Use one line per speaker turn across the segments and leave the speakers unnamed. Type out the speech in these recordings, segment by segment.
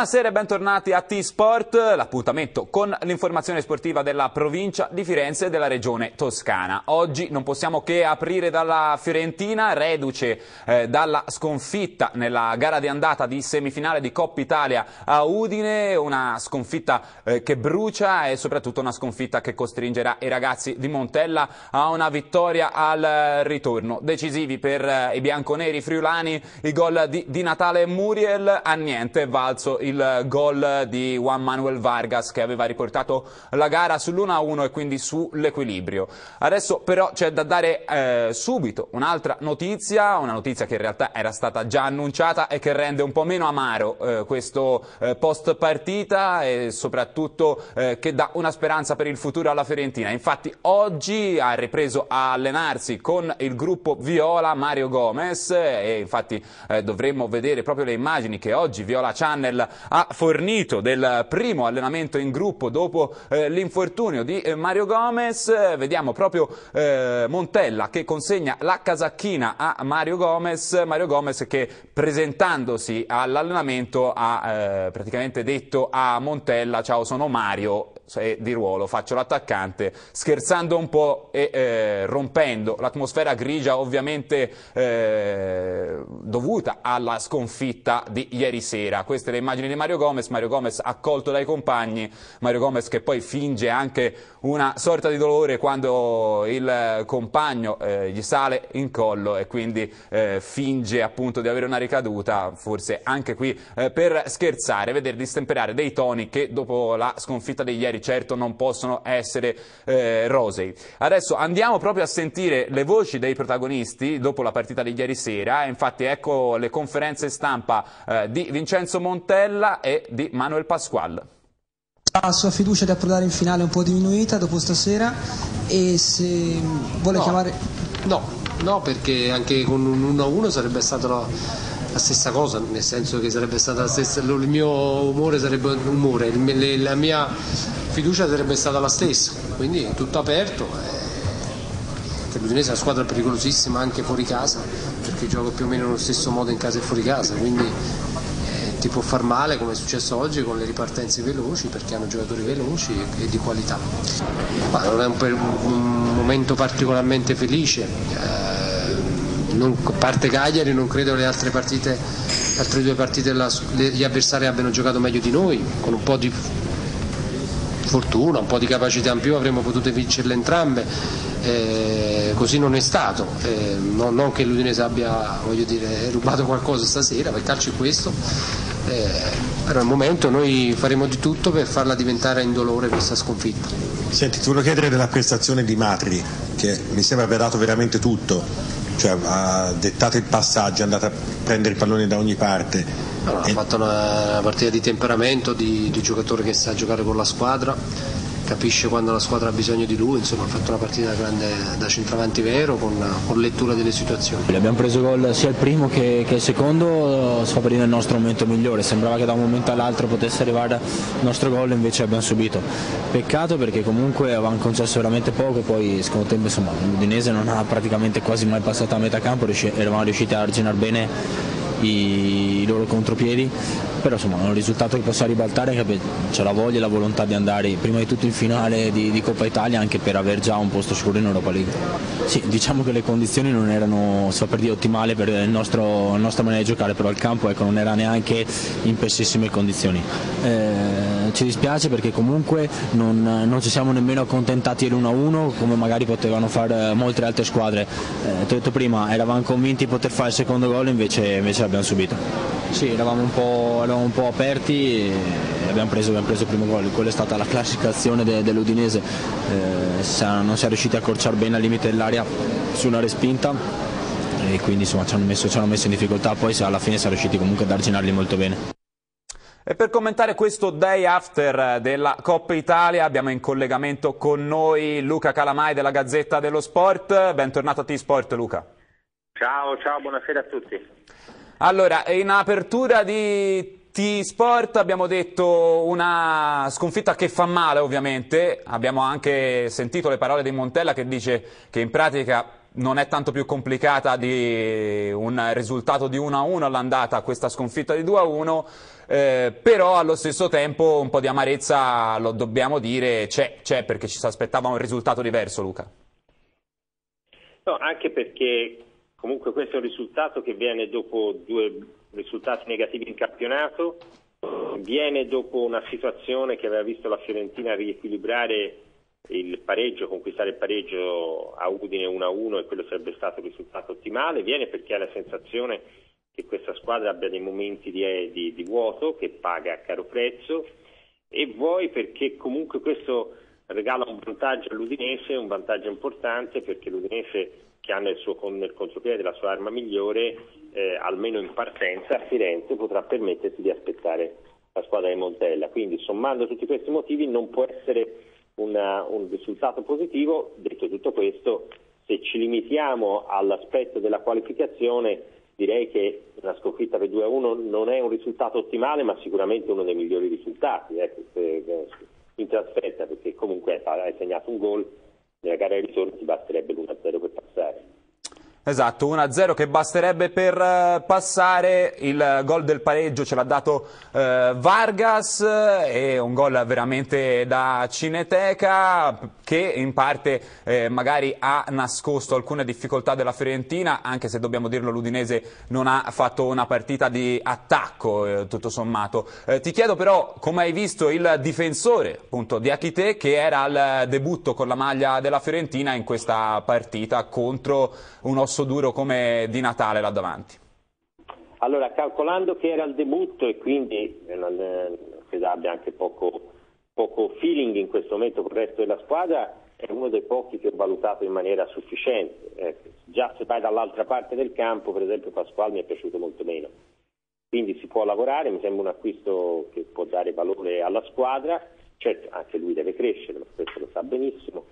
Buonasera e bentornati a T-Sport, l'appuntamento con l'informazione sportiva della provincia di Firenze e della regione toscana. Oggi non possiamo che aprire dalla Fiorentina, reduce eh, dalla sconfitta nella gara di andata di semifinale di Coppa Italia a Udine, una sconfitta eh, che brucia e soprattutto una sconfitta che costringerà i ragazzi di Montella a una vittoria al ritorno. Decisivi per eh, i bianconeri friulani i gol di, di Natale Muriel, a niente valso il gol di Juan Manuel Vargas che aveva riportato la gara sull'1-1 e quindi sull'equilibrio. Adesso però c'è da dare eh, subito un'altra notizia, una notizia che in realtà era stata già annunciata e che rende un po' meno amaro eh, questo eh, post partita e soprattutto eh, che dà una speranza per il futuro alla Fiorentina. Infatti oggi ha ripreso a allenarsi con il gruppo Viola Mario Gomez e infatti eh, dovremmo vedere proprio le immagini che oggi Viola Channel ha fornito del primo allenamento in gruppo dopo eh, l'infortunio di eh, Mario Gomez. Vediamo proprio eh, Montella che consegna la casacchina a Mario Gomez, Mario Gomez che presentandosi all'allenamento ha eh, praticamente detto a Montella ciao sono Mario e di ruolo, faccio l'attaccante, scherzando un po' e eh, rompendo l'atmosfera grigia ovviamente eh, dovuta alla sconfitta di ieri sera. Queste le immagini di Mario Gomez, Mario Gomez accolto dai compagni, Mario Gomez che poi finge anche una sorta di dolore quando il compagno eh, gli sale in collo e quindi eh, finge appunto di avere una ricaduta, forse anche qui eh, per scherzare, vedere distemperare dei toni che dopo la sconfitta di ieri certo non possono essere eh, rosei. Adesso andiamo proprio a sentire le voci dei protagonisti dopo la partita di ieri sera, infatti ecco le conferenze stampa eh, di Vincenzo Montella e di Manuel Pasquale.
La sua fiducia di approdare in finale è un po' diminuita dopo stasera e se vuole
no,
chiamare...
No, no, perché anche con un 1-1 sarebbe stata la, la, stessa cosa, nel senso che sarebbe stata la stessa, il mio umore sarebbe umore, il, la mia fiducia sarebbe stata la stessa, quindi tutto aperto. Eh, L'Udinese è una squadra pericolosissima anche fuori casa, perché gioca più o meno nello stesso modo in casa e fuori casa, quindi ti può far male come è successo oggi con le ripartenze veloci perché hanno giocatori veloci e, di qualità. Ma non è un, un momento particolarmente felice. Eh, non, parte Cagliari non credo le altre partite, le altre due partite la, le, gli avversari abbiano giocato meglio di noi, con un po' di fortuna, un po' di capacità in più avremmo potuto vincerle entrambe, eh, così non è stato, eh, non, non, che l'Udinese abbia dire, rubato qualcosa stasera, il calcio è questo, eh, però al momento noi faremo di tutto per farla diventare indolore questa sconfitta.
Senti, ti volevo chiedere della prestazione di Matri, che mi sembra aver dato veramente tutto, cioè ha dettato il passaggio, è andato a prendere i palloni da ogni parte.
Allora, e... Ha fatto una partita di temperamento, di, di giocatore che sa giocare con la squadra capisce quando la squadra ha bisogno di lui, insomma ha fatto una partita grande da centravanti vero con, con lettura delle situazioni.
Abbiamo preso gol sia il primo che, che il secondo, dire il nostro momento migliore, sembrava che da un momento all'altro potesse arrivare il nostro gol invece abbiamo subito. Peccato perché comunque avevamo concesso veramente poco, poi secondo tempo insomma l'Udinese non ha praticamente quasi mai passato a metà campo, eravamo riusciti a arginare bene i, i loro contropiedi però insomma è un risultato che possa ribaltare che c'è la voglia e la volontà di andare prima di tutto in finale di, di, Coppa Italia anche per aver già un posto sicuro in Europa League. Sì, diciamo che le condizioni non erano so per dire ottimali per il nostro, la nostra maniera di giocare, però il campo ecco, non era neanche in pessime condizioni. Eh, ci dispiace perché comunque non, non, ci siamo nemmeno accontentati dell'1-1 come magari potevano fare molte altre squadre. Eh, ti ho detto prima, eravamo convinti di poter fare il secondo gol invece, invece l'abbiamo subito. Sì, eravamo un po', eravamo un po aperti e abbiamo preso, abbiamo preso, il primo gol. Quella è stata la classica azione de, dell'Udinese, eh, non si è riusciti a accorciare bene al limite dell'aria su una respinta e quindi insomma, ci, hanno messo, ci hanno messo in difficoltà, poi alla fine siamo riusciti comunque ad arginarli molto bene.
E per commentare questo day after della Coppa Italia abbiamo in collegamento con noi Luca Calamai della Gazzetta dello Sport. Bentornato a T-Sport Luca.
Ciao, ciao, buonasera a tutti.
Allora, in apertura di T-Sport abbiamo detto una sconfitta che fa male ovviamente, abbiamo anche sentito le parole di Montella che dice che in pratica non è tanto più complicata di un risultato di 1-1 all'andata questa sconfitta di 2-1 eh, però allo stesso tempo un po' di amarezza, lo dobbiamo dire, c'è, c'è perché ci si aspettava un risultato diverso, Luca.
No, anche perché comunque questo è un risultato che viene dopo due risultati negativi in campionato, viene dopo una situazione che aveva visto la Fiorentina riequilibrare il pareggio, conquistare il pareggio a Udine 1-1 e quello sarebbe stato il risultato ottimale, viene perché ha la sensazione che questa squadra abbia dei momenti di, eh, di, di vuoto che paga a caro prezzo e vuoi perché comunque questo regala un vantaggio all'Udinese, un vantaggio importante perché l'Udinese che ha nel, suo, nel contropiede la sua arma migliore, eh, almeno in partenza a Firenze potrà permettersi di aspettare la squadra di Montella. Quindi sommando tutti questi motivi non può essere una, un risultato positivo. Detto tutto questo, se ci limitiamo all'aspetto della qualificazione, direi che una sconfitta per 2-1 non è un risultato ottimale, ma sicuramente uno dei migliori risultati ecco, in trasferta, perché comunque hai segnato un gol, nella gara di ritorno ti basterebbe l'1-0 per passare.
Esatto, 1-0 che basterebbe per uh, passare, il gol del pareggio ce l'ha dato uh, Vargas e un gol veramente da cineteca che in parte eh, magari ha nascosto alcune difficoltà della Fiorentina, anche se dobbiamo dirlo l'Udinese non ha fatto una partita di attacco eh, tutto sommato. Eh, ti chiedo però come hai visto il difensore appunto, di Akite che era al debutto con la maglia della Fiorentina in questa partita contro uno osso duro come Di Natale là davanti?
Allora, calcolando che era il debutto e quindi eh, eh, credo abbia anche poco, poco feeling in questo momento con il resto della squadra, è uno dei pochi che ho valutato in maniera sufficiente. Eh, già se vai dall'altra parte del campo, per esempio Pasquale mi è piaciuto molto meno. Quindi si può lavorare, mi sembra un acquisto che può dare valore alla squadra, certo anche lui deve crescere, ma questo lo sa benissimo.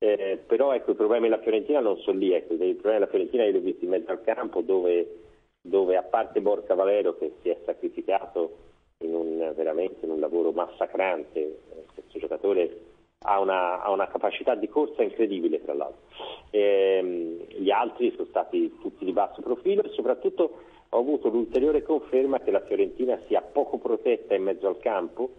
Eh, però ecco, i problemi della Fiorentina non sono lì, ecco, i problemi della Fiorentina li ho visti in mezzo al campo dove, dove a parte Borca Valero che si è sacrificato in un, veramente in un lavoro massacrante, eh, questo giocatore ha una, ha una, capacità di corsa incredibile tra l'altro. Eh, gli altri sono stati tutti di basso profilo e soprattutto ho avuto l'ulteriore conferma che la Fiorentina sia poco protetta in mezzo al campo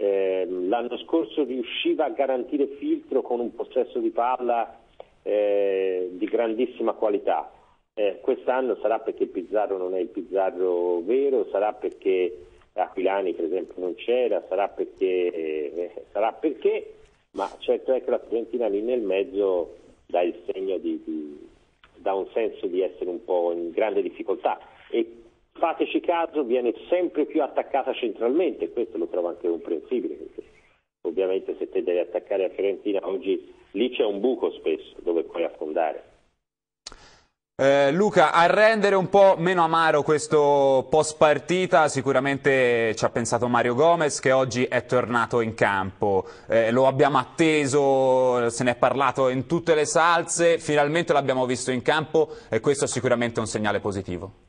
eh, l'anno scorso riusciva a garantire filtro con un possesso di palla eh, di grandissima qualità. Eh, quest'anno sarà perché Pizzarro non è il Pizzarro vero, sarà perché Aquilani per esempio non c'era, sarà perché, eh, sarà perché ma certo è che la Fiorentina lì nel mezzo dà il segno di, di dà un senso di essere un po' in grande difficoltà e fateci caso, viene sempre più attaccata centralmente questo lo trovo anche comprensibile perché ovviamente se te devi attaccare a Fiorentina oggi lì c'è un buco spesso dove puoi affondare.
Eh, Luca, a rendere un po' meno amaro questo post partita sicuramente ci ha pensato Mario Gomez che oggi è tornato in campo, eh, lo abbiamo atteso, se ne è parlato in tutte le salse, finalmente l'abbiamo visto in campo e questo è sicuramente un segnale positivo.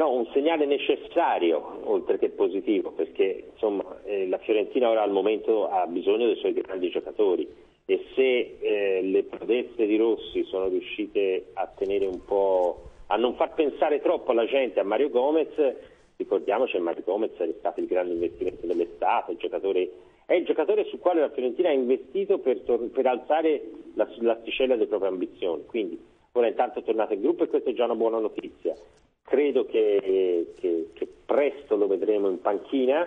No, un segnale necessario, oltre che positivo, perché insomma, eh, la Fiorentina ora al momento ha bisogno dei suoi grandi giocatori. E se eh, le prodezze di Rossi sono riuscite a tenere un po', a non far pensare troppo alla gente a Mario Gomez, ricordiamoci che Mario Gomez è stato il grande investimento dell'estate, il giocatore, è il giocatore sul quale la Fiorentina ha investito per, per alzare la, l'asticella delle proprie ambizioni, quindi ora intanto è tornato in gruppo e questa è già una buona notizia credo che, che, che, presto lo vedremo in panchina,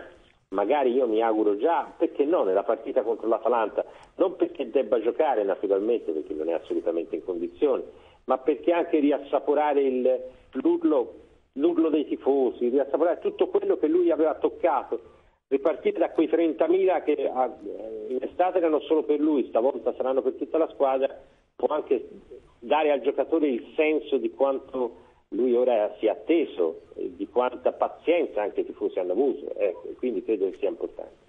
magari io mi auguro già, perché no, nella partita contro l'Atalanta, non perché debba giocare naturalmente, perché non è assolutamente in condizioni, ma perché anche riassaporare il, l'urlo, l'urlo dei tifosi, riassaporare tutto quello che lui aveva toccato, ripartire da quei 30.000 che in estate erano solo per lui, stavolta saranno per tutta la squadra, può anche dare al giocatore il senso di quanto lui ora si è atteso di quanta pazienza anche i tifosi hanno avuto, ecco, quindi credo che sia importante.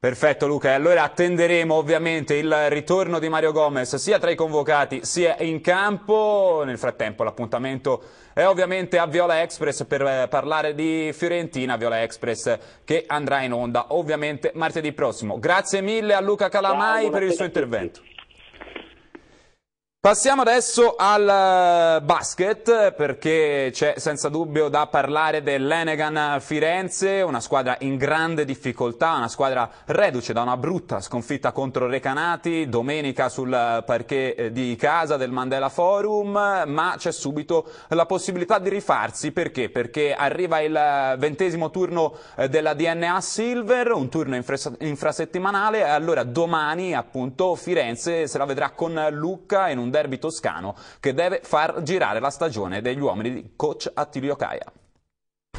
Perfetto Luca, e allora attenderemo ovviamente il ritorno di Mario Gomez sia tra i convocati sia in campo, nel frattempo l'appuntamento è ovviamente a Viola Express per eh, parlare di Fiorentina, Viola Express che andrà in onda ovviamente martedì prossimo. Grazie mille a Luca Calamai Ciao, per il suo intervento.
Passiamo adesso al eh, basket perché c'è senza dubbio da parlare dell'Enegan Firenze, una squadra in grande difficoltà, una squadra reduce da una brutta sconfitta contro Recanati domenica sul parquet eh, di casa del Mandela Forum, ma c'è subito la possibilità di rifarsi perché? Perché arriva il ventesimo turno eh, della DNA Silver, un turno infrasettimanale allora domani appunto Firenze se la vedrà con Lucca in un un derby toscano che deve far girare la stagione degli uomini di coach Attilio Caia.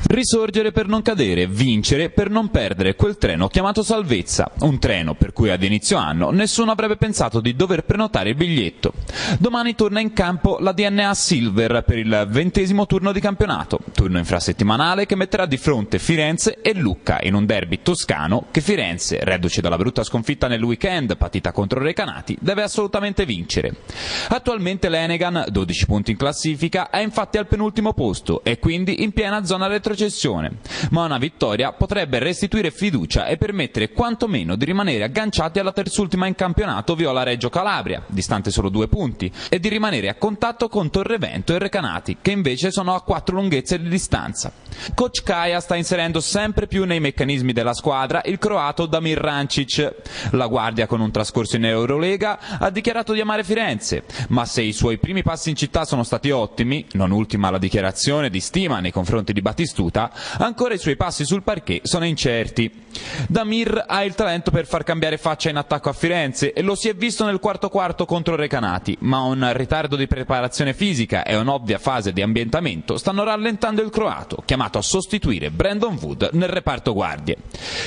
Risorgere per non cadere, vincere per non perdere quel treno chiamato salvezza, un treno per cui ad inizio anno nessuno avrebbe pensato di dover prenotare il biglietto. Domani torna in campo la DNA Silver per il ventesimo turno di campionato, turno infrasettimanale che metterà di fronte Firenze e Lucca in un derby toscano che Firenze, reduce dalla brutta sconfitta nel weekend patita contro Recanati, deve assolutamente vincere. Attualmente l'Enegan, 12 punti in classifica, è infatti al penultimo posto e quindi in piena zona retrocessione retrocessione, ma una vittoria potrebbe restituire fiducia e permettere quantomeno di rimanere agganciati alla terzultima in campionato Viola Reggio Calabria, distante solo due punti, e di rimanere a contatto con Torrevento e Recanati, che invece sono a quattro lunghezze di distanza. Coach Kaja sta inserendo sempre più nei meccanismi della squadra il croato Damir Rancic. La guardia con un trascorso in Eurolega ha dichiarato di amare Firenze, ma se i suoi primi passi in città sono stati ottimi, non ultima la dichiarazione di stima nei confronti di Battistuta, battuta, ancora i suoi passi sul parquet sono incerti. Damir ha il talento per far cambiare faccia in attacco a Firenze e lo si è visto nel quarto quarto contro Recanati, ma un ritardo di preparazione fisica e un'ovvia fase di ambientamento stanno rallentando il croato, chiamato a sostituire Brandon Wood nel reparto guardie.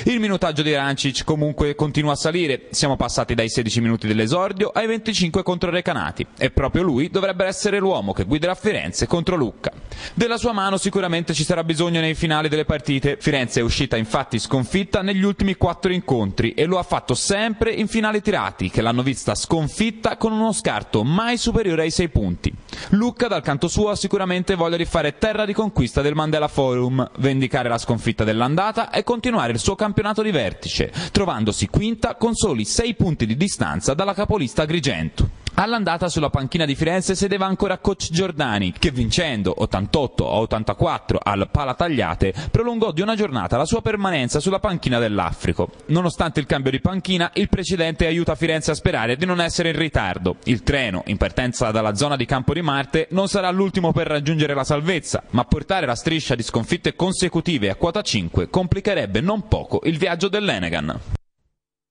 Il minutaggio di Rancic comunque continua a salire, siamo passati dai 16 minuti dell'esordio ai 25 contro Recanati e proprio lui dovrebbe essere l'uomo che guiderà Firenze contro Lucca. Della sua mano sicuramente ci sarà bisogno nei finali delle partite. Firenze è uscita infatti sconfitta negli ultimi quattro incontri e lo ha fatto sempre in finali tirati, che l'hanno vista sconfitta con uno scarto mai superiore ai sei punti. Lucca dal canto suo ha sicuramente voglia di fare terra di conquista del Mandela Forum, vendicare la sconfitta dell'andata e continuare il suo campionato di vertice, trovandosi quinta con soli sei punti di distanza dalla capolista Agrigento. All'andata sulla panchina di Firenze sedeva ancora coach Giordani, che vincendo 88 a 84 al Palatagliate prolungò di una giornata la sua permanenza sulla panchina dell'Africo. Nonostante il cambio di panchina, il precedente aiuta Firenze a sperare di non essere in ritardo. Il treno, in partenza dalla zona di Campo di Marte, non sarà l'ultimo per raggiungere la salvezza, ma portare la striscia di sconfitte consecutive a quota 5 complicherebbe non poco il viaggio dell'Enegan.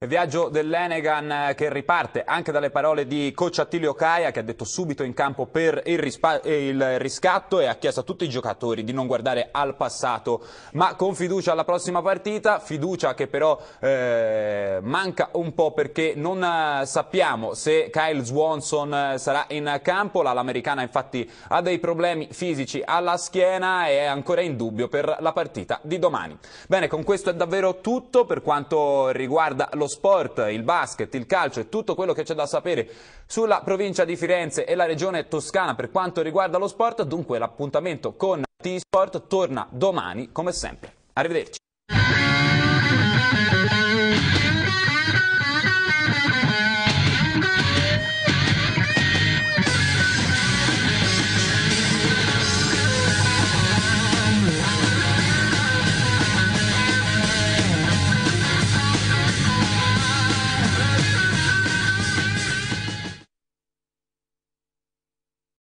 Viaggio dell'Enegan eh, che riparte anche dalle parole di coach Attilio Caia che ha detto subito in campo per il, il, riscatto e ha chiesto a tutti i giocatori di non guardare al passato ma con fiducia alla prossima partita, fiducia che però eh, manca un po' perché non eh, sappiamo se Kyle Swanson eh, sarà in campo, l'americana infatti ha dei problemi fisici alla schiena e è ancora in dubbio per la partita di domani. Bene, con questo è davvero tutto per quanto riguarda lo sport, il basket, il calcio e tutto quello che c'è da sapere sulla provincia di Firenze e la regione toscana per quanto riguarda lo sport. Dunque l'appuntamento con T-Sport torna domani come sempre. Arrivederci.